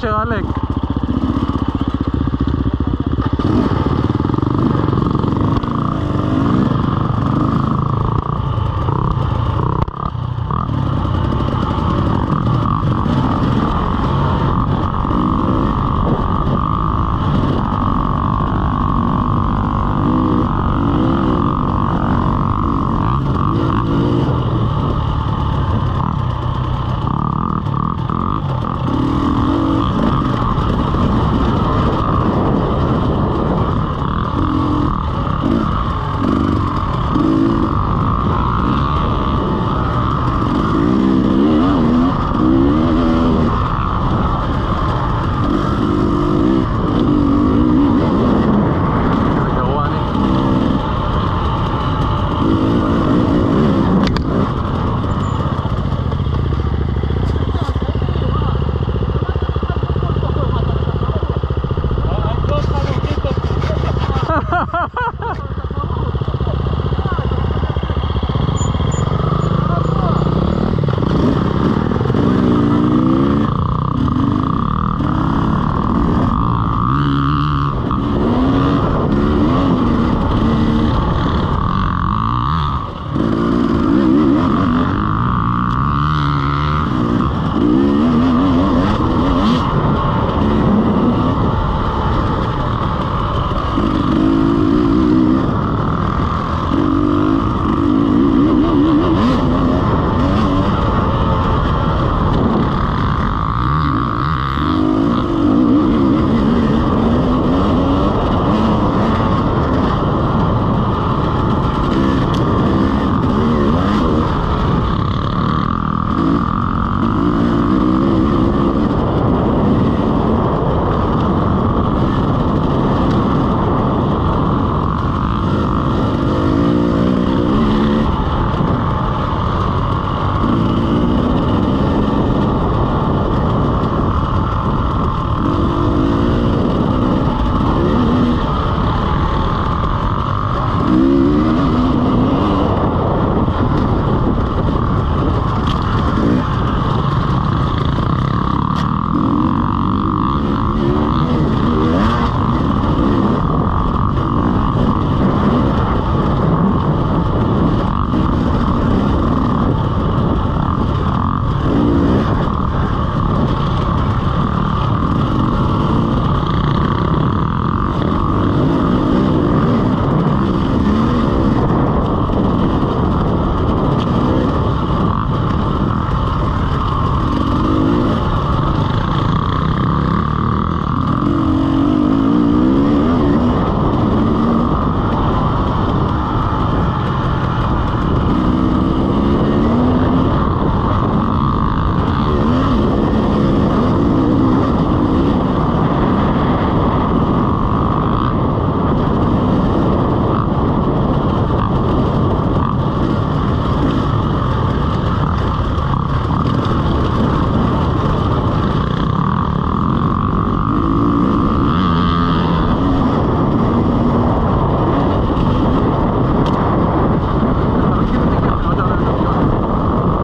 Şey Hoşçakalın.